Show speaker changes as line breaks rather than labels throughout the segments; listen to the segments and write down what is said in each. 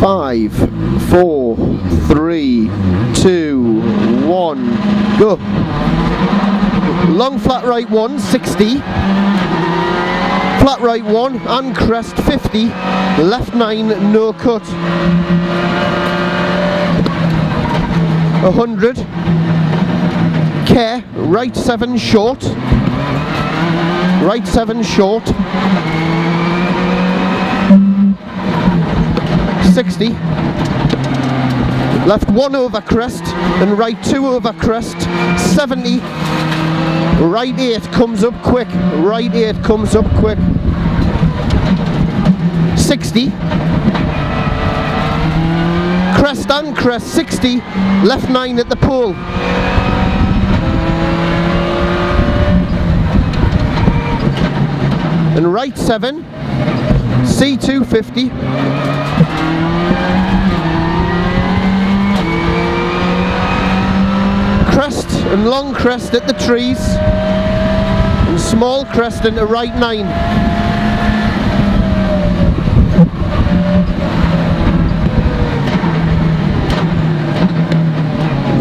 Five, four, three, two, one, go. Long flat right one, 60. Flat right one and crest 50. Left nine, no cut. 100. Care, right seven short. Right seven short. 60. Left one over crest and right two over crest. 70. Right eight comes up quick. Right eight comes up quick. 60. Crest and crest 60. Left nine at the pole. And right seven. C250. crest and long crest at the trees. And small crest into right nine.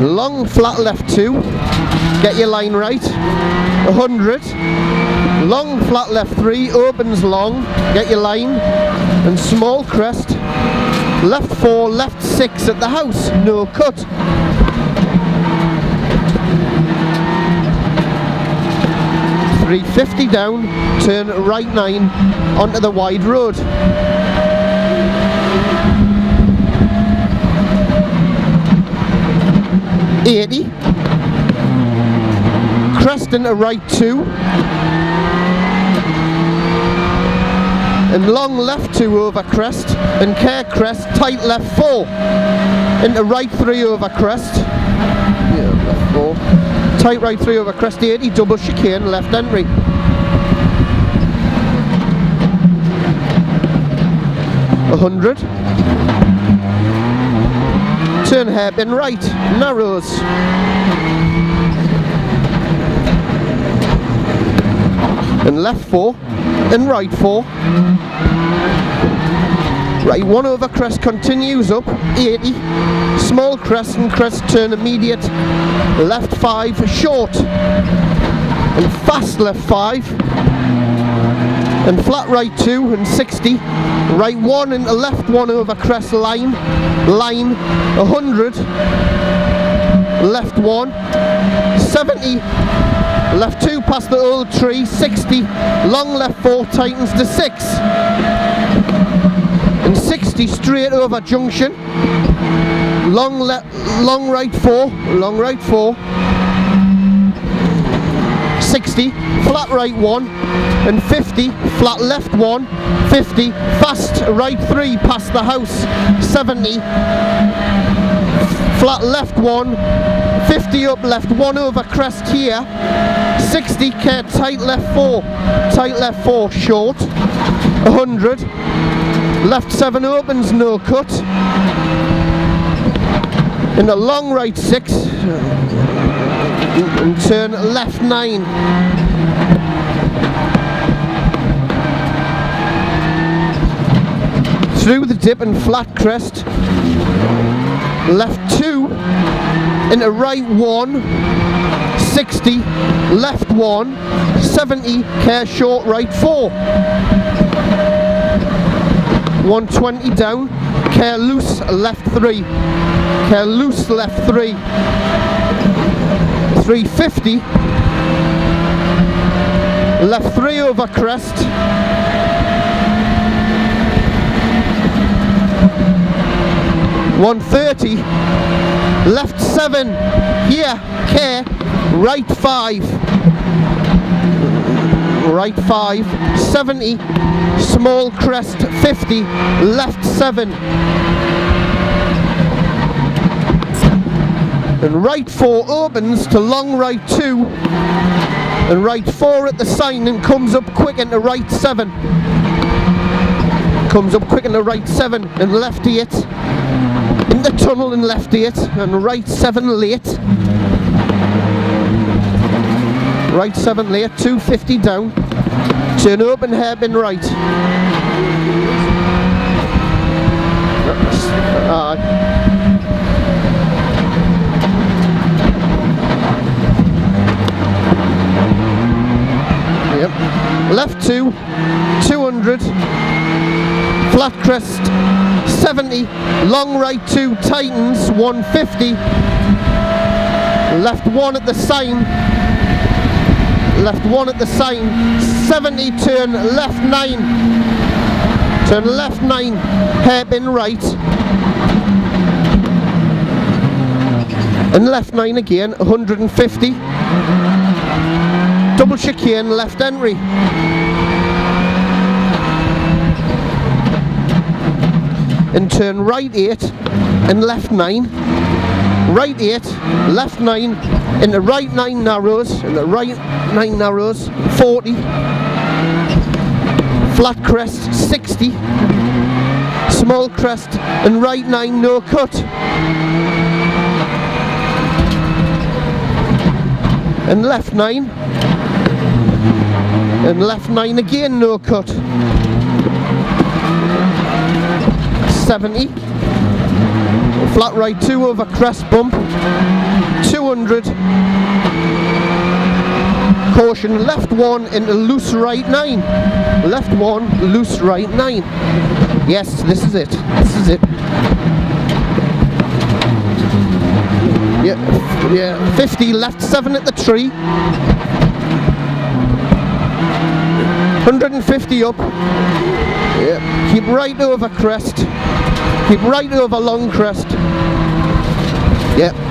Long flat left two. Get your line right. 100 long flat left three. Opens long. Get your line. And small crest. Left four left six at the house. No cut 350 down, turn right 9 onto the wide road. Eighty. Crest into right 2. And long left 2 over crest. And care crest, tight left 4. Into right 3 over crest. Yeah, left 4 tight right through over crest 80, double chicane, left entry. A hundred. Turn hairpin right, narrows. And left four, and right four. Right, one over crest continues up, 80. Small crest and crest turn immediate. Left five, short. And fast left five. And flat right two and 60. Right one and left one over crest line. Line, 100. Left one, 70. Left two past the old tree, 60. Long left four tightens to six and 60 straight over junction. Long long right four long right four. 60 flat right one. And 50 flat left one. 50 fast right three past the house. 70 flat left one. 50 up left one over crest here. 60 care tight left four. Tight left four short. 100 Left 7 opens, no cut. In the long right 6. And turn left 9. Through the dip and flat crest. Left 2. Into right 1. 60. Left 1. 70. Care short right 4. 120 down, care loose left 3, care loose left 3, 350, left 3 over crest, One thirty, left seven, here, care, right five, right 5, 70, small crest 50, left 7. And right 4 opens to long right 2, and right 4 at the sign and comes up quick into right 7. Comes up quick into right 7 and left 8. In the tunnel and left 8 and right 7 late. Right 7 late, 250 down. Turn open hairpin right. Uh, yep. Left two, 200. Flat crest, 70. Long right two, tightens 150. Left one at the sign. Left one at the sign. 70, turn left nine. Turn left nine, hairpin right. And left nine again, 150 double chicane left entry and turn right 8 and left 9 right 8 left 9 in the right 9 narrows in the right 9 narrows 40 flat crest 60 small crest and right 9 no cut. And left 9 and left 9 again no cut. 70 flat right 2 over crest bump 200 caution left 1 into loose right 9 left 1 loose right 9 yes this is it this is it yeah, yeah, 50 left 7 at the tree 150 up. Yeah. Keep right over crest. Keep right over long crest. Yeah.